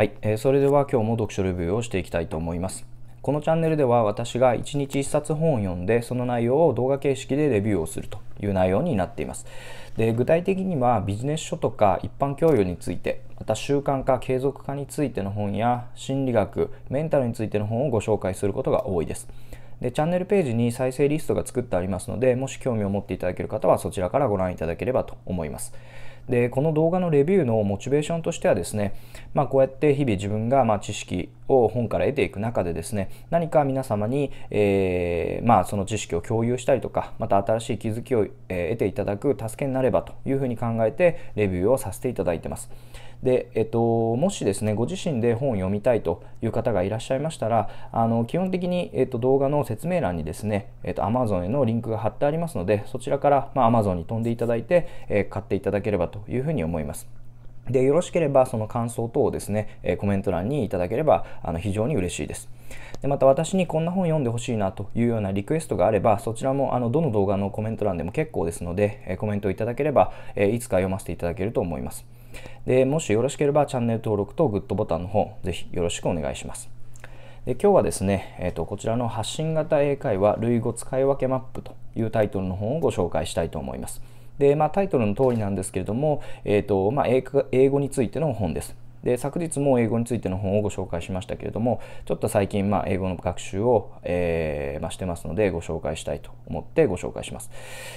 はい、えー、それでは今日も読書レビューをしていきたいと思います。このチャンネルでは私が1日1冊本を読んでその内容を動画形式でレビューをするという内容になっています。で具体的にはビジネス書とか一般教養についてまた習慣化継続化についての本や心理学メンタルについての本をご紹介することが多いです。でチャンネルページに再生リストが作ってありますのでもし興味を持っていただける方はそちらからご覧いただければと思います。でこの動画のレビューのモチベーションとしてはですね、まあ、こうやって日々自分がま知識を本から得ていく中でですね何か皆様に、えー、まあ、その知識を共有したりとかまた新しい気づきを、え得ていただく助けになればというふうに考えてレビューをさせていただいてます。で、えっと、もしですねご自身で本を読みたいという方がいらっしゃいましたらあの基本的に、えっと、動画の説明欄にですね、えっと、Amazon へのリンクが貼ってありますのでそちらから、まあ、Amazon に飛んでいただいて、えー、買っていただければというふうに思います。でよろしければその感想等をですね、えコメント欄にいただければあの非常に嬉しいです。でまた私にこんな本読んでほしいなというようなリクエストがあればそちらもあのどの動画のコメント欄でも結構ですので、えコメントいただければ、えいつか読ませていただけると思います。でもしよろしければチャンネル登録とグッドボタンの方ぜひよろしくお願いします。で今日はですね、えーと、こちらの発信型英会話類語使い分けマップというタイトルの本をご紹介したいと思います。で、まあ、タイトルの通りなんですけれども、えーとまあ、英語についての本です。で昨日も英語についての本をご紹介しましたけれどもちょっと最近、まあ、英語の学習を、えーまあ、してますのでご紹介したいと思ってご紹介します。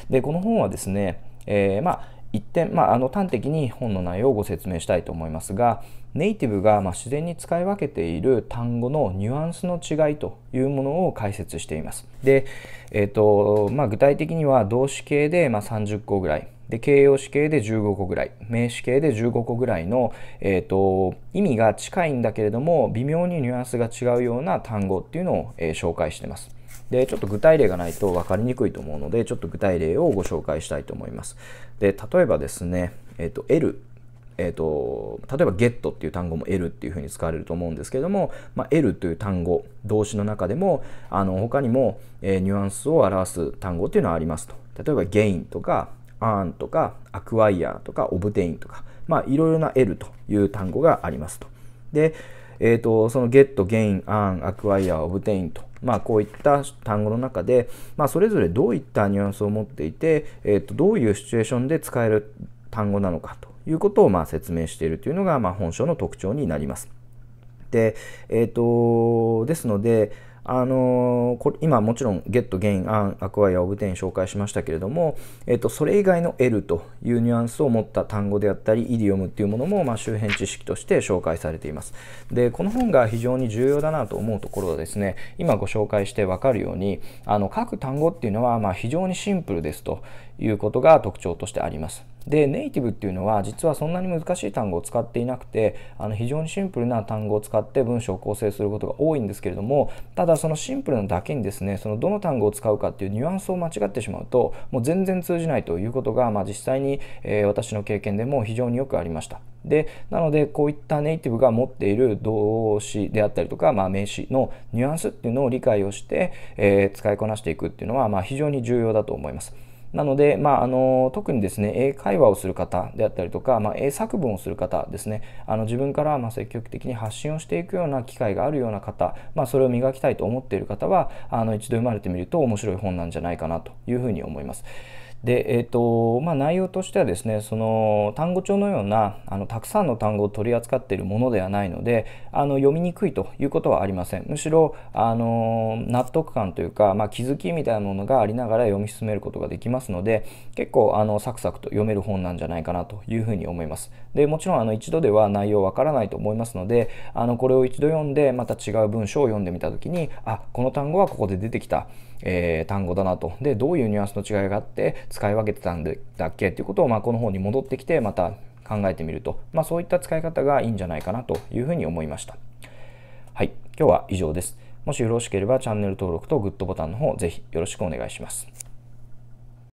でこの本はですね、えーまあ一点、まあ、あの端的に本の内容をご説明したいと思いますがネイティブがま自然に使い分けている単語のニュアンスの違いというものを解説しています。で、えーとまあ、具体的には動詞形でま30個ぐらいで形容詞形で15個ぐらい名詞形で15個ぐらいの、えーと、意味が近いんだけれども微妙にニュアンスが違うような単語っていうのを、えー、紹介してます。でちょっと具体例がないと分かりにくいと思うのでちょっと具体例をご紹介したいと思います。で例えばですね、えーと、L えーと、例えば get っていう単語も L っていうふうに使われると思うんですけども、まあ、L という単語動詞の中でもあの他にも、えー、ニュアンスを表す単語っていうのはありますと例えば gain とか earn とか acquire とか obtain とかまあいろいろな L という単語がありますとで、えーと、その get, gain, earn, acquire, obtain とまあ、こういった単語の中で、まあ、それぞれどういったニュアンスを持っていて、えー、とどういうシチュエーションで使える単語なのかということをまあ説明しているというのがまあ本書の特徴になります。で、えーとですので、あのー、今もちろん Get, Gain, Earn, Acquire, Obtain 紹介しましたけれども、えっと、それ以外の L というニュアンスを持った単語であったり、イディオムっていうものも、まあ、周辺知識として紹介されています。で、この本が非常に重要だなと思うところはですね、今ご紹介してわかるように、あの、各単語っていうのは、まあ、非常にシンプルですということが特徴としてあります。でネイティブっていうのは実はそんなに難しい単語を使っていなくてあの非常にシンプルな単語を使って文章を構成することが多いんですけれどもただだそのシンプルなだけにですねそのどの単語を使うかっていうニュアンスを間違ってしまうともう全然通じないということが、まあ、実際に、えー、私の経験でも非常によくありました。でなのでこういったネイティブが持っている動詞であったりとか、まあ、名詞のニュアンスっていうのを理解をして、えー、使いこなしていくっていうのは、まあ、非常に重要だと思います。なので、まあ、あの特にですね英会話をする方であったりとか、まあ、英作文をする方ですねあの自分からま積極的に発信をしていくような機会があるような方、まあ、それを磨きたいと思っている方はあの一度読まれてみると面白い本なんじゃないかなというふうに思います。で、えーとまあ、内容としてはですねその単語帳のようなあのたくさんの単語を取り扱っているものではないのであの読みにくいということはありません。むしろあの納得感というか、まあ、気づきみたいなものがありながら読み進めることができますので結構あのサクサクと読める本なんじゃないかなというふうに思います。でもちろんあの一度では内容わからないと思いますのであのこれを一度読んでまた違う文章を読んでみた時にあこの単語はここで出てきた。えー、単語だなとでどういうニュアンスの違いがあって使い分けてたんだっけっていうことを、まあ、この本に戻ってきてまた考えてみると、まあ、そういった使い方がいいんじゃないかなというふうに思いました。はい、今日は以上です。もしよろしければチャンネル登録とグッドボタンの方ぜひよろしくお願いします。